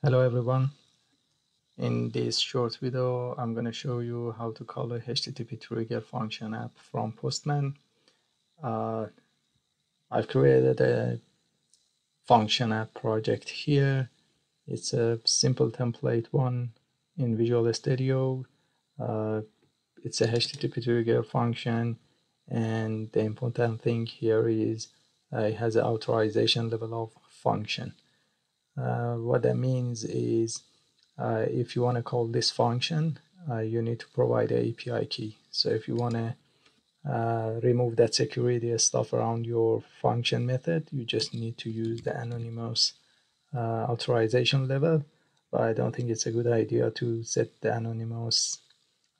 Hello everyone. In this short video, I'm going to show you how to call a HTTP trigger function app from Postman. Uh, I've created a function app project here. It's a simple template one in Visual Studio. Uh, it's a HTTP trigger function and the important thing here is uh, it has an authorization level of function. Uh, what that means is uh, if you want to call this function, uh, you need to provide an API key. So if you want to uh, remove that security stuff around your function method, you just need to use the anonymous uh, authorization level. But I don't think it's a good idea to set the anonymous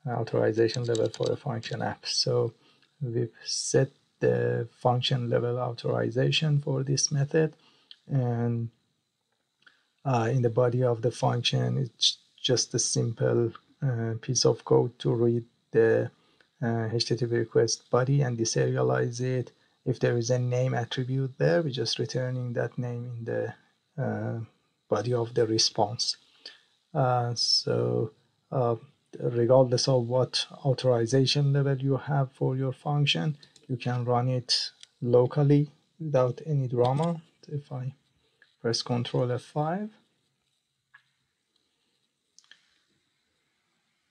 authorization level for a function app. So we've set the function level authorization for this method and uh, in the body of the function. It's just a simple uh, piece of code to read the uh, HTTP request body and deserialize it. If there is a name attribute there, we're just returning that name in the uh, body of the response. Uh, so uh, regardless of what authorization level you have for your function, you can run it locally without any drama. If I press Ctrl F5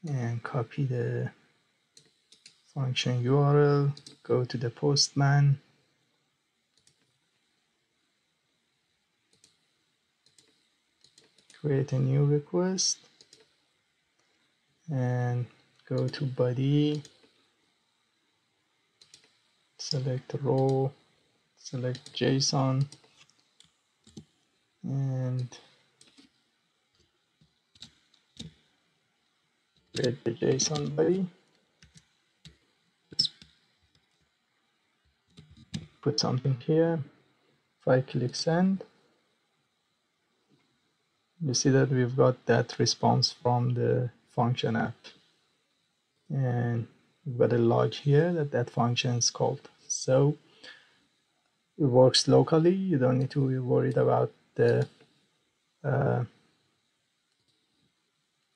and copy the function URL, go to the postman, create a new request. And go to body, select raw, select JSON and create the JSON body. Just put something here. If I click send, you see that we've got that response from the function app. And we've got a log here that that function is called. So it works locally. You don't need to be worried about the uh,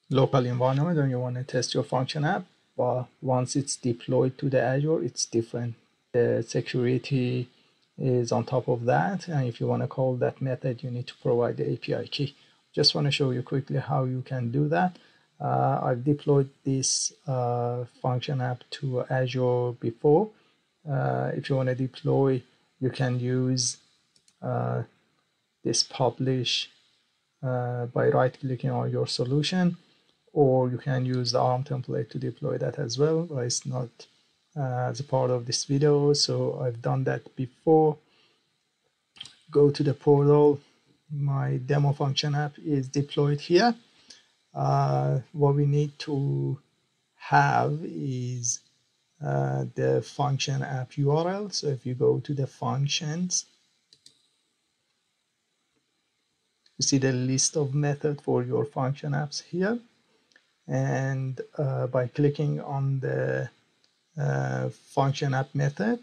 local environment and you want to test your function app. But once it's deployed to the Azure, it's different. The security is on top of that. And if you want to call that method, you need to provide the API key. Just want to show you quickly how you can do that. Uh, I've deployed this uh, function app to Azure before. Uh, if you want to deploy, you can use uh, this publish uh, by right clicking on your solution or you can use the ARM template to deploy that as well. But it's not uh, as a part of this video so I've done that before. Go to the portal. My demo function app is deployed here. Uh, what we need to have is uh, the function app URL so if you go to the functions you see the list of method for your function apps here. And uh, by clicking on the uh, function app method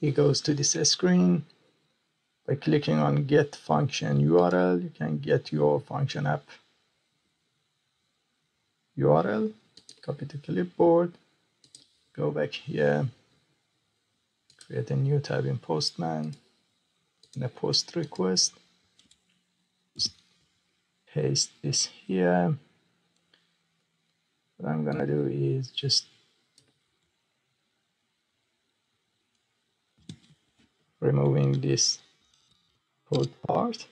it goes to this screen. By clicking on get function URL you can get your function app URL copy to clipboard. Go back here. Create a new tab in postman in a post request. Just paste this here. What I'm gonna do is just removing this code part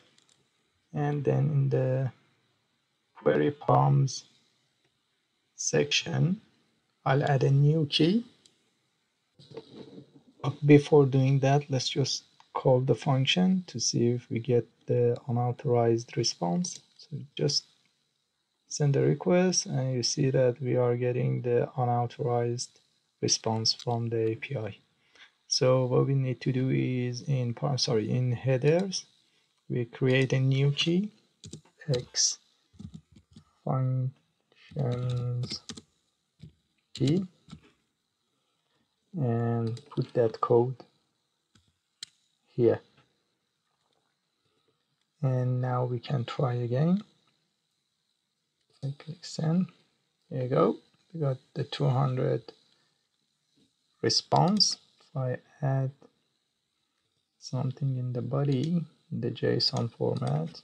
and then in the query params section I'll add a new key but before doing that let's just call the function to see if we get the unauthorized response. So just send a request and you see that we are getting the unauthorized response from the API. So what we need to do is in sorry in headers we create a new key x functions key and put that code here. And now we can try again. I click send. There you go. We got the 200 response. If I add something in the body the JSON format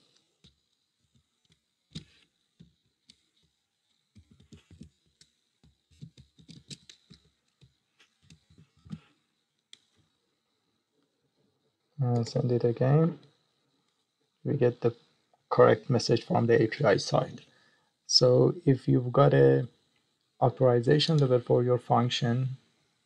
and send it again. We get the correct message from the API side. So if you've got a authorization level for your function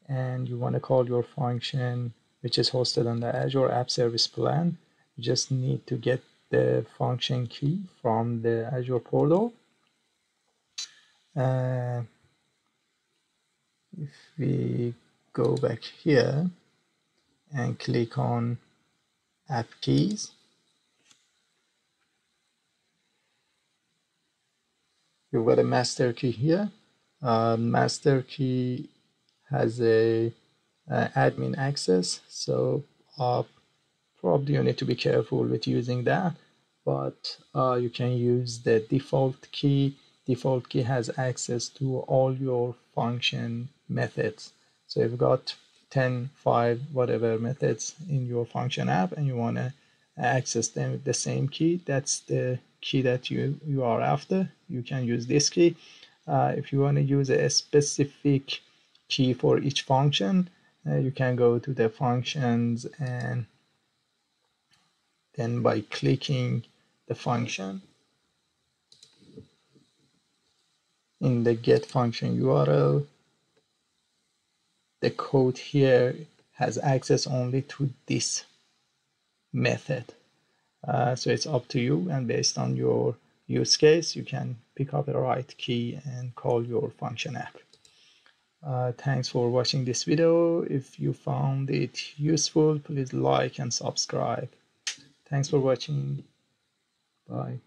and you want to call your function which is hosted on the Azure App Service Plan you just need to get the function key from the Azure portal. Uh, if we go back here and click on app keys. You've got a master key here. Uh, master key has a, admin access so uh, probably you need to be careful with using that but uh, you can use the default key. Default key has access to all your function methods. So you've got 10, 5, whatever methods in your function app and you want to access them with the same key, that's the key that you, you are after. You can use this key. Uh, if you want to use a specific key for each function, uh, you can go to the functions and then by clicking the function in the get function URL, the code here has access only to this method. Uh, so it's up to you and based on your use case, you can pick up the right key and call your function app. Uh, thanks for watching this video. If you found it useful, please like and subscribe. Thanks for watching. Bye.